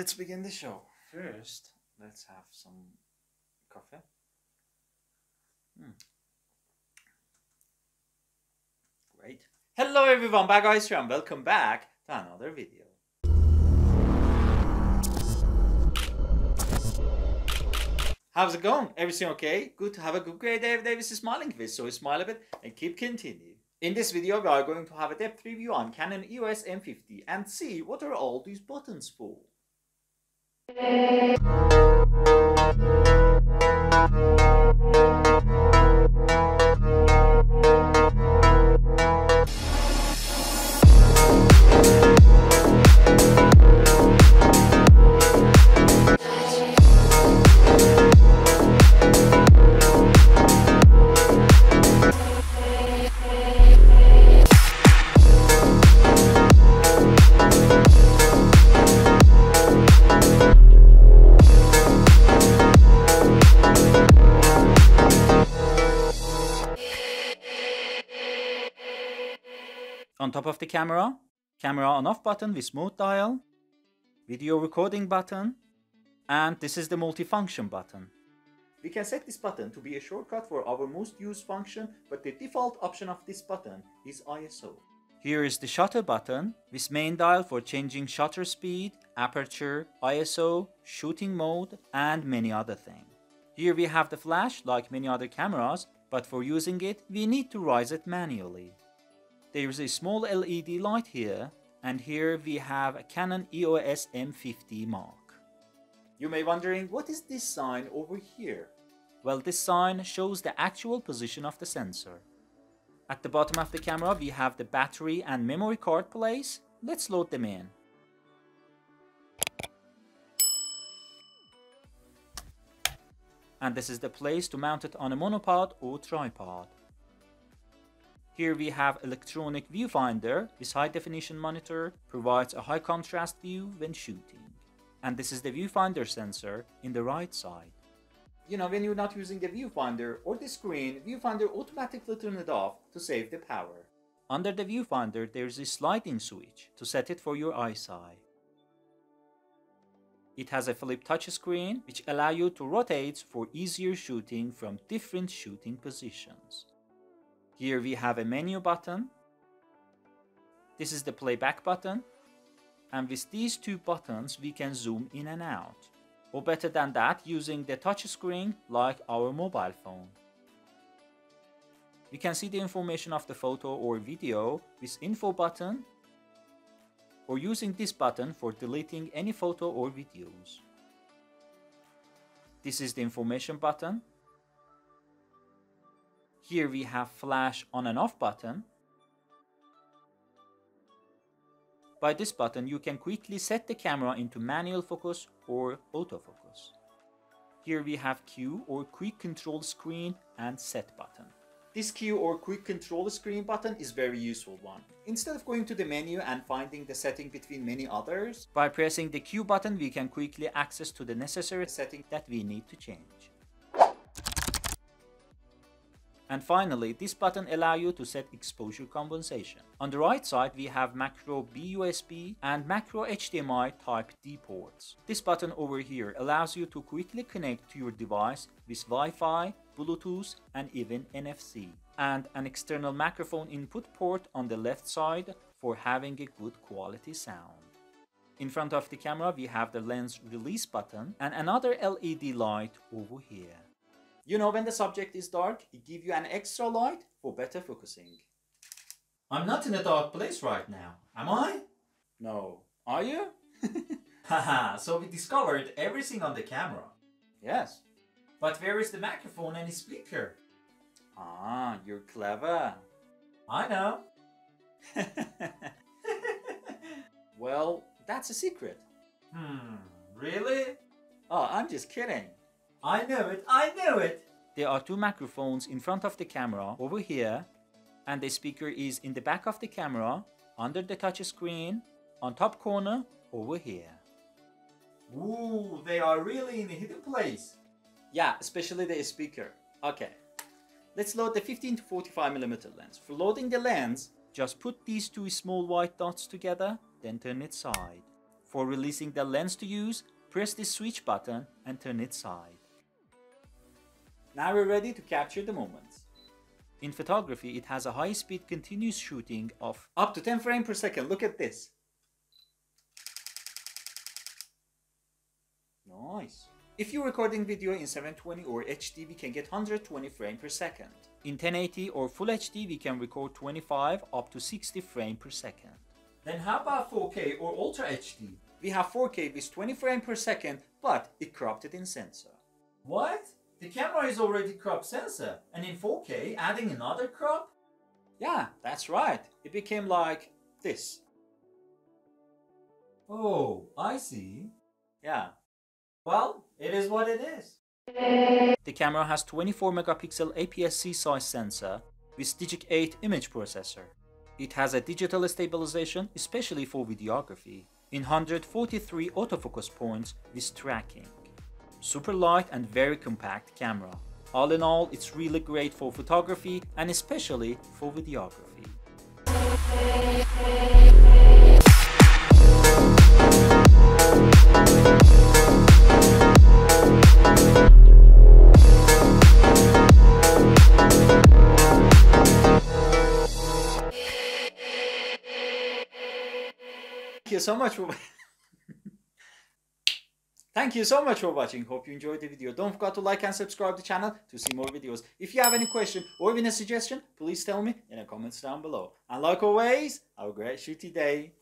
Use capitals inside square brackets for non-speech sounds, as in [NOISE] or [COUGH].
Let's begin the show. First, let's have some coffee. Hmm. Great. Hello everyone, Baghayi and welcome back to another video. How's it going? Everything okay? Good to have a good great Dave Davis is smiling face, so smile a bit and keep continue. In this video, we are going to have a depth review on Canon EOS M50 and see what are all these buttons for. Thank you. On top of the camera, camera on off button with mode dial, video recording button, and this is the multifunction button. We can set this button to be a shortcut for our most used function, but the default option of this button is ISO. Here is the shutter button with main dial for changing shutter speed, aperture, ISO, shooting mode, and many other things. Here we have the flash like many other cameras, but for using it, we need to rise it manually. There is a small LED light here, and here we have a Canon EOS M50 mark. You may wondering, what is this sign over here? Well, this sign shows the actual position of the sensor. At the bottom of the camera, we have the battery and memory card place. Let's load them in. And this is the place to mount it on a monopod or tripod. Here we have electronic viewfinder. This high definition monitor provides a high contrast view when shooting. And this is the viewfinder sensor in the right side. You know, when you're not using the viewfinder or the screen, viewfinder automatically turn it off to save the power. Under the viewfinder, there's a sliding switch to set it for your eyesight. It has a flip touchscreen which allow you to rotate for easier shooting from different shooting positions. Here we have a menu button. This is the playback button. And with these two buttons, we can zoom in and out. Or better than that, using the touch screen like our mobile phone. We can see the information of the photo or video with info button or using this button for deleting any photo or videos. This is the information button here we have flash on and off button. By this button, you can quickly set the camera into manual focus or autofocus. Here we have Q or quick control screen and set button. This Q or quick control screen button is very useful one. Instead of going to the menu and finding the setting between many others, by pressing the Q button we can quickly access to the necessary setting that we need to change. And finally, this button allow you to set exposure compensation. On the right side, we have macro BUSB and macro HDMI type D ports. This button over here allows you to quickly connect to your device with Wi-Fi, Bluetooth, and even NFC. And an external microphone input port on the left side for having a good quality sound. In front of the camera, we have the lens release button and another LED light over here. You know when the subject is dark, it gives you an extra light for better focusing. I'm not in a dark place right now, am I? No. Are you? [LAUGHS] Haha, so we discovered everything on the camera. Yes. But where is the microphone and the speaker? Ah, you're clever. I know. [LAUGHS] well, that's a secret. Hmm, really? Oh, I'm just kidding. I know it, I know it! There are two microphones in front of the camera over here and the speaker is in the back of the camera under the touch screen on top corner over here. Ooh, they are really in a hidden place. Yeah, especially the speaker. Okay, let's load the 15 to 45 millimeter lens. For loading the lens, just put these two small white dots together, then turn it side. For releasing the lens to use, press the switch button and turn it side. Now we're ready to capture the moments. In photography, it has a high-speed continuous shooting of up to 10 frames per second. Look at this. Nice. If you're recording video in 720 or HD, we can get 120 frames per second. In 1080 or Full HD, we can record 25 up to 60 frames per second. Then how about 4K or Ultra HD? We have 4K with 20 frames per second, but it cropped it in sensor. What? The camera is already crop sensor, and in 4K, adding another crop? Yeah, that's right. It became like this. Oh, I see. Yeah. Well, it is what it is. The camera has 24 megapixel APS-C size sensor with Digic 8 image processor. It has a digital stabilization especially for videography in 143 autofocus points with tracking super light and very compact camera. All in all, it's really great for photography and especially for videography. Thank you so much for [LAUGHS] Thank you so much for watching. Hope you enjoyed the video. Don't forget to like and subscribe the channel to see more videos. If you have any question or even a suggestion, please tell me in the comments down below. And like always, have a great shooty day.